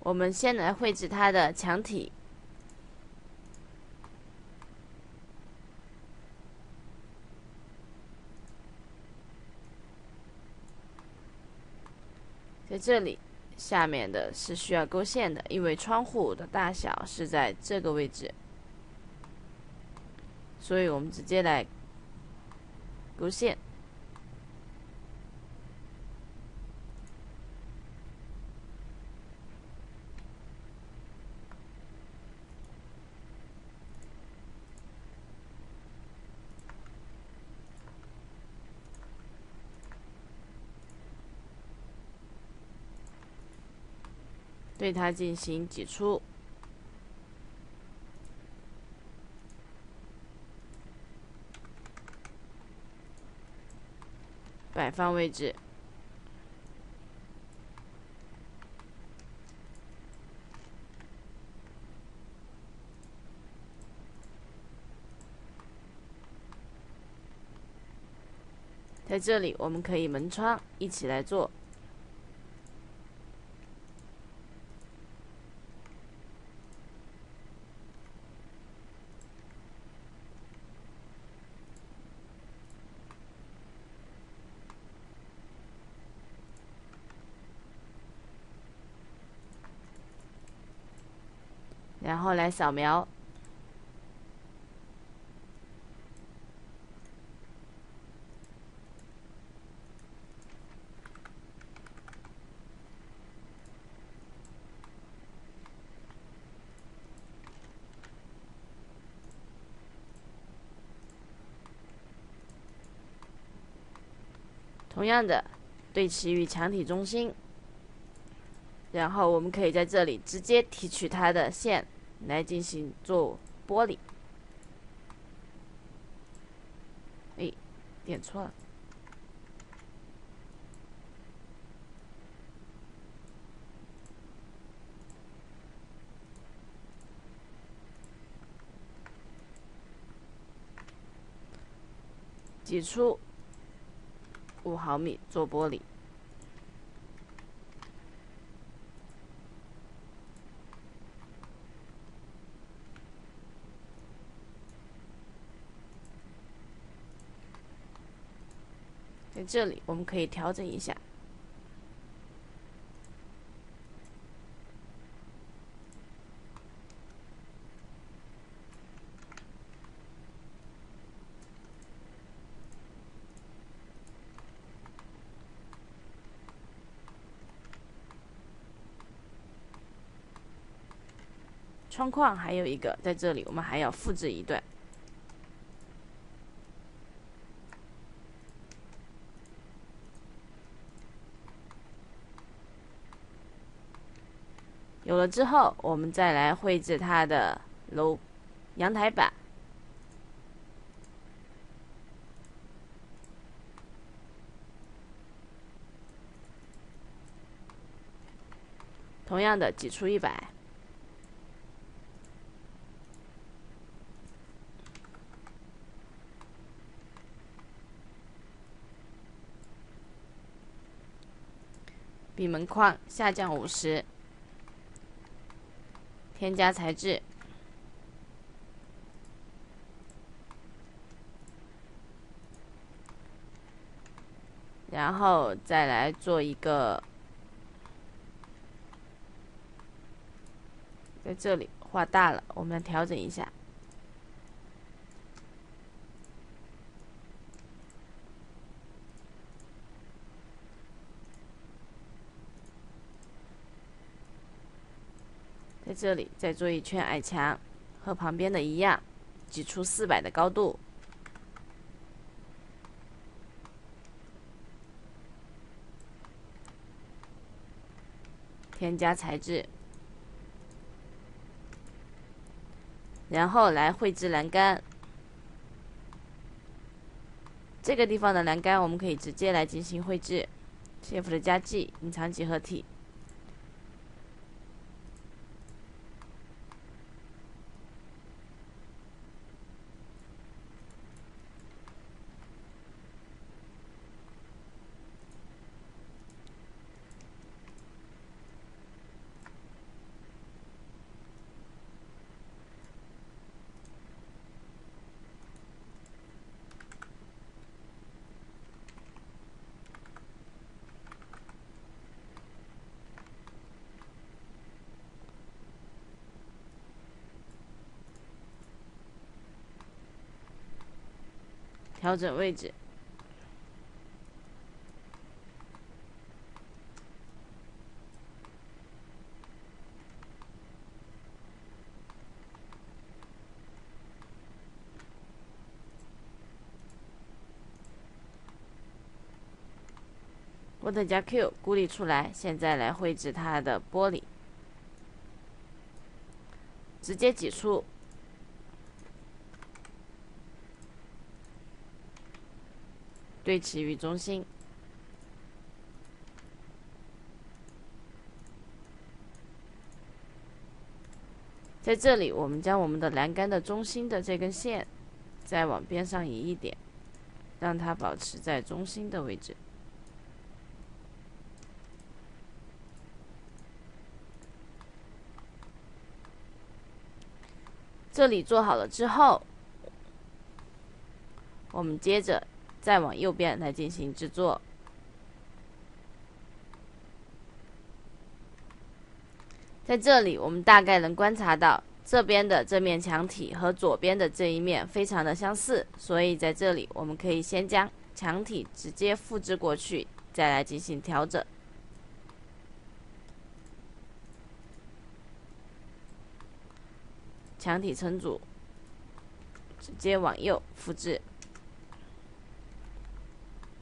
我们先来绘制它的墙体。在这里，下面的是需要勾线的，因为窗户的大小是在这个位置，所以我们直接来勾线。对它进行挤出，摆放位置，在这里我们可以门窗一起来做。然后来扫描，同样的，对齐于墙体中心。然后我们可以在这里直接提取它的线来进行做玻璃。哎，点错了，挤出五毫米做玻璃。这里，我们可以调整一下。窗框还有一个在这里，我们还要复制一段。之后，我们再来绘制它的楼阳台板。同样的，挤出一百，比门框下降五十。添加材质，然后再来做一个，在这里画大了，我们调整一下。在这里再做一圈矮墙，和旁边的一样，挤出四百的高度，添加材质，然后来绘制栏杆。这个地方的栏杆我们可以直接来进行绘制，Shift 加 G，隐藏几何体。调整位置。我等加 Q 孤立出来，现在来绘制它的玻璃，直接挤出，对齐于中心。在这里，我们将我们的栏杆的中心的这根线再往边上移一点，让它保持在中心的位置。这里做好了之后，我们接着再往右边来进行制作。在这里，我们大概能观察到这边的这面墙体和左边的这一面非常的相似，所以在这里我们可以先将墙体直接复制过去，再来进行调整。墙体层组，直接往右复制，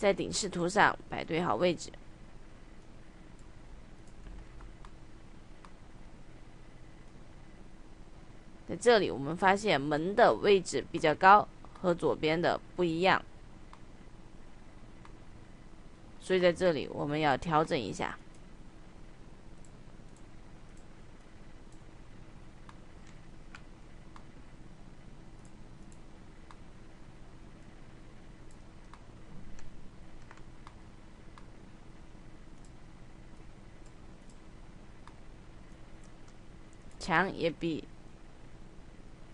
在顶视图上摆对好位置。在这里，我们发现门的位置比较高，和左边的不一样，所以在这里我们要调整一下。墙也比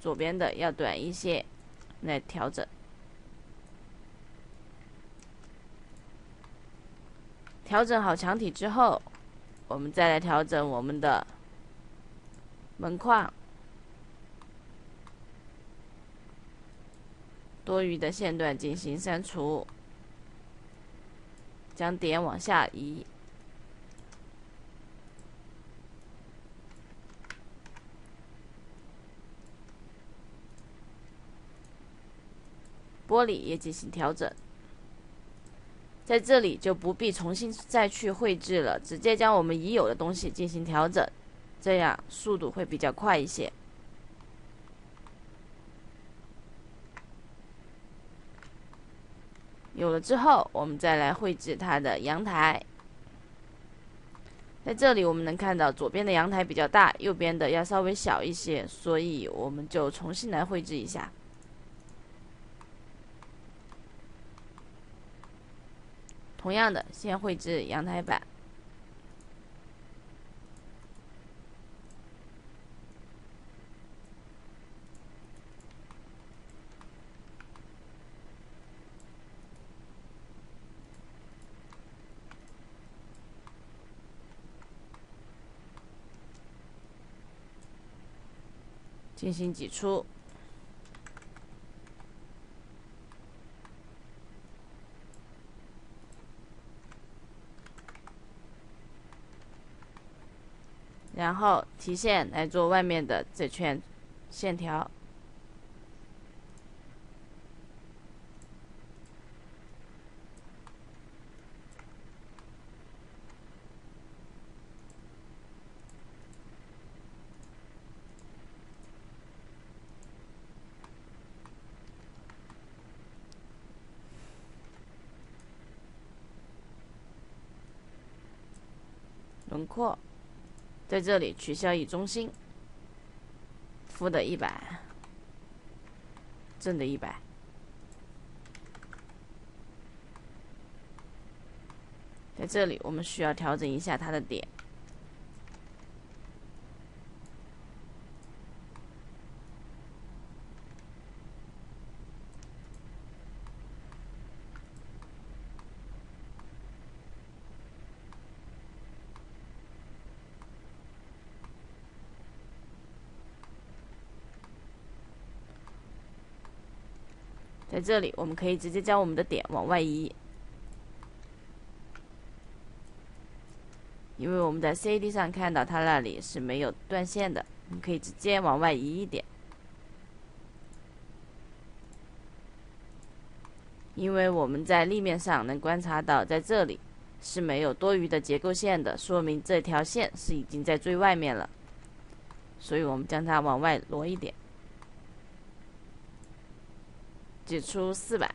左边的要短一些，来调整。调整好墙体之后，我们再来调整我们的门框，多余的线段进行删除，将点往下移。玻璃也进行调整，在这里就不必重新再去绘制了，直接将我们已有的东西进行调整，这样速度会比较快一些。有了之后，我们再来绘制它的阳台。在这里我们能看到，左边的阳台比较大，右边的要稍微小一些，所以我们就重新来绘制一下。同样的，先绘制阳台板，进行挤出。然后提线来做外面的这圈线条，轮廓。在这里取消以中心，负的一百，正的一百。在这里，我们需要调整一下它的点。在这里，我们可以直接将我们的点往外移，因为我们在 CAD 上看到它那里是没有断线的，我们可以直接往外移一点。因为我们在立面上能观察到，在这里是没有多余的结构线的，说明这条线是已经在最外面了，所以我们将它往外挪一点。只出四百。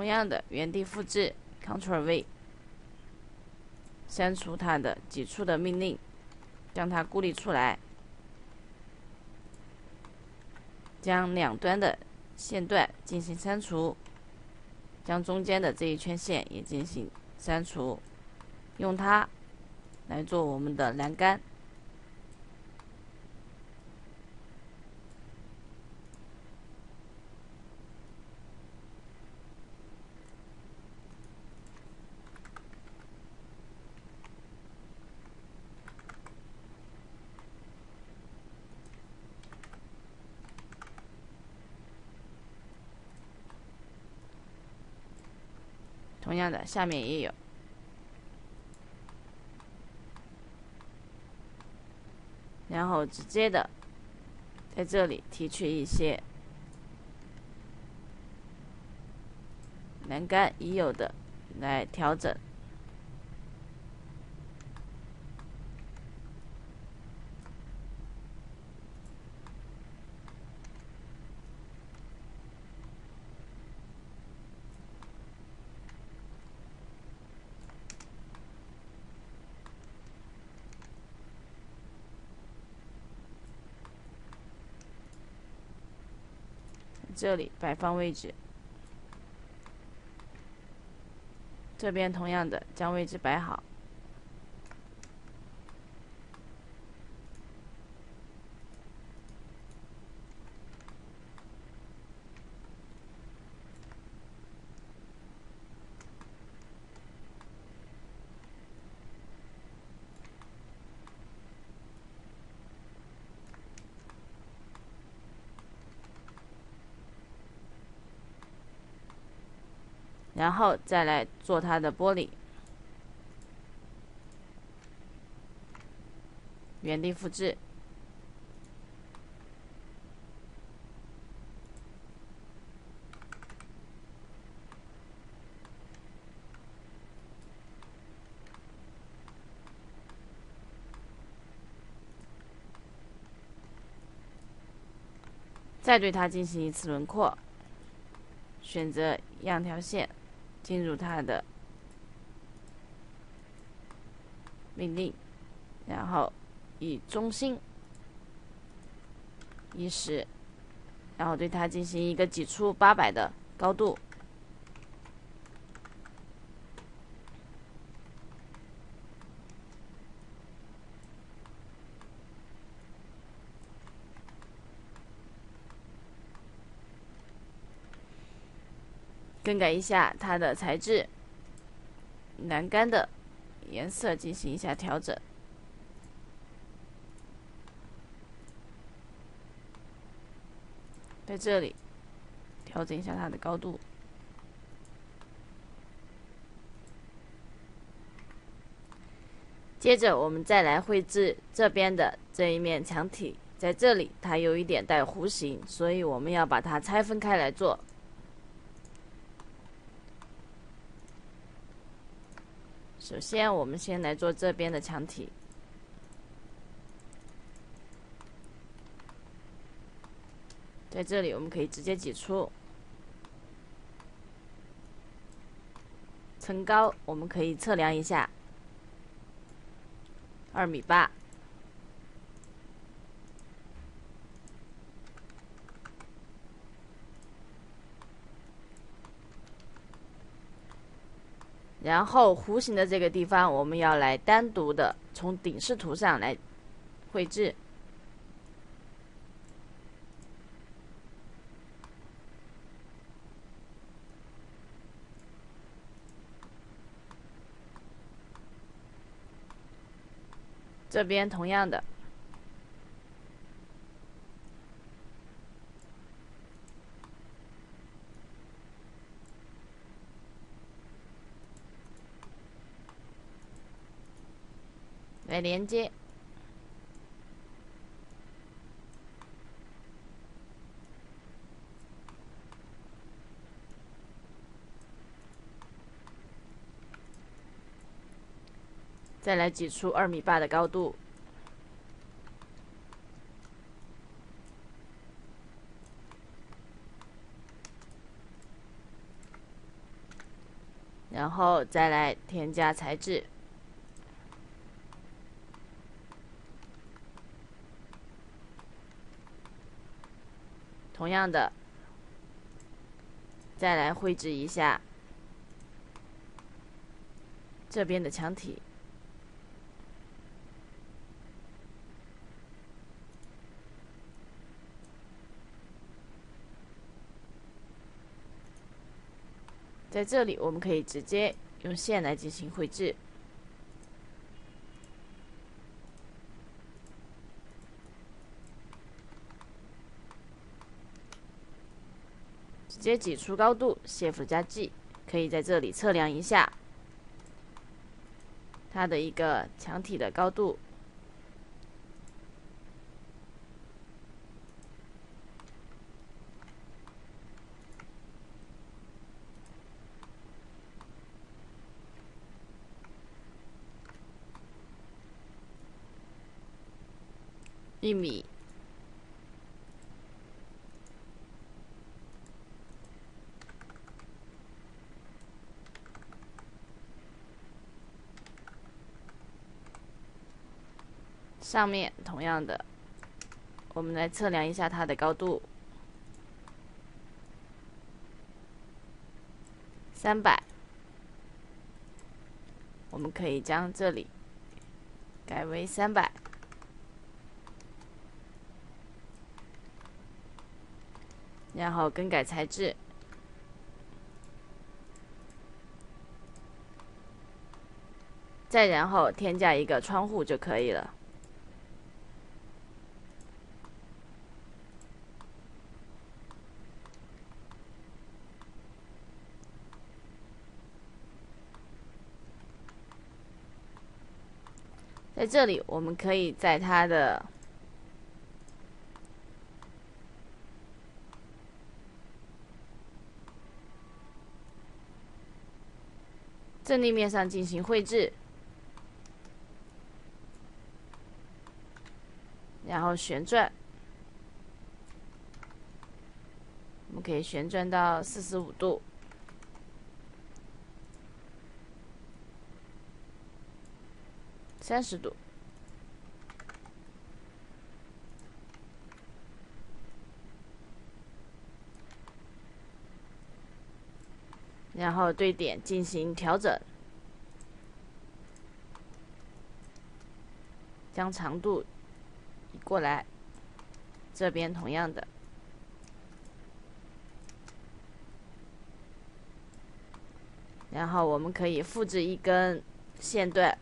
同样的，原地复制，Ctrl V，删除它的几处的命令，将它孤立出来，将两端的线段进行删除，将中间的这一圈线也进行删除，用它来做我们的栏杆。样的，下面也有，然后直接的在这里提取一些栏杆已有的来调整。这里摆放位置，这边同样的将位置摆好。然后再来做它的玻璃，原地复制，再对它进行一次轮廓，选择样条线。进入它的命令，然后以中心一十，然后对它进行一个挤出八百的高度，更改一下它的材质，栏杆的颜色进行一下调整，在这里调整一下它的高度。接着我们再来绘制这边的这一面墙体，在这里它有一点带弧形，所以我们要把它拆分开来做。首先，我们先来做这边的墙体，在这里我们可以直接挤出，层高我们可以测量一下，二米八。然后弧形的这个地方，我们要来单独的从顶视图上来绘制。这边同样的。来连接，再来挤出二米八的高度，然后再来添加材质。同样的，再来绘制一下这边的墙体，在这里我们可以直接用线来进行绘制。直接挤出高度，Shift 加 G，可以在这里测量一下它的一个墙体的高度，一米。上面同样的，我们来测量一下它的高度，三百。我们可以将这里改为三百，然后更改材质，再然后添加一个窗户就可以了。在这里，我们可以在它的正立面上进行绘制，然后旋转，我们可以旋转到四十五度。三十度，然后对点进行调整，将长度移过来，这边同样的，然后我们可以复制一根线段。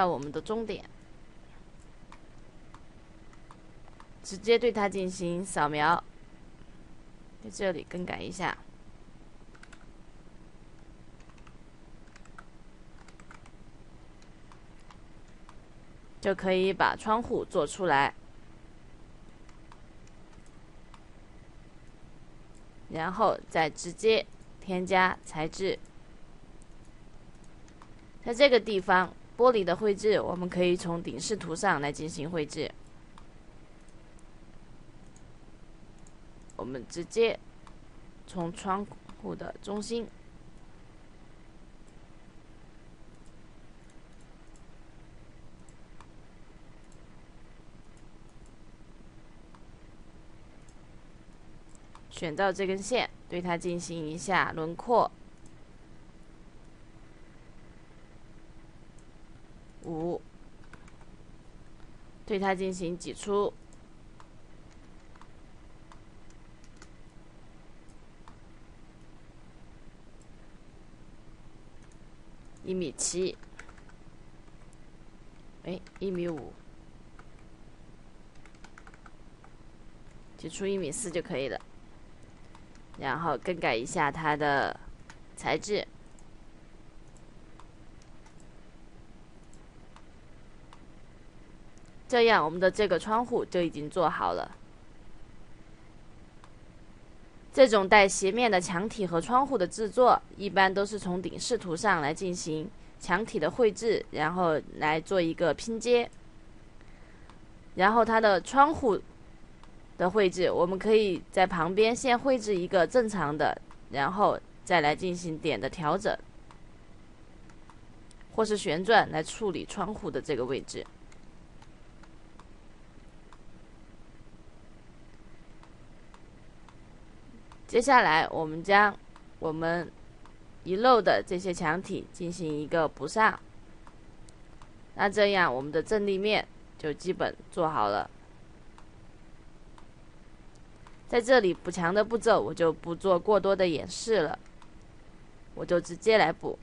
到我们的终点，直接对它进行扫描，在这里更改一下，就可以把窗户做出来，然后再直接添加材质，在这个地方。玻璃的绘制我们可以从顶视图上来进行绘制。我们直接从窗户的中心。选到这根线对它进行一下轮廓。对它进行挤出。一米七，哎，一米五，挤出一米四就可以了。然后更改一下它的材质，这样我们的这个窗户就已经做好了。这种带斜面的墙体和窗户的制作，一般都是从顶视图上来进行墙体的绘制，然后来做一个拼接。然后它的窗户的绘制，我们可以在旁边先绘制一个正常的，然后再来进行点的调整，或是旋转来处理窗户的这个位置。接下来，我们将我们遗漏的这些墙体进行一个补上。那这样，我们的正立面就基本做好了。在这里补墙的步骤，我就不做过多的演示了，我就直接来补。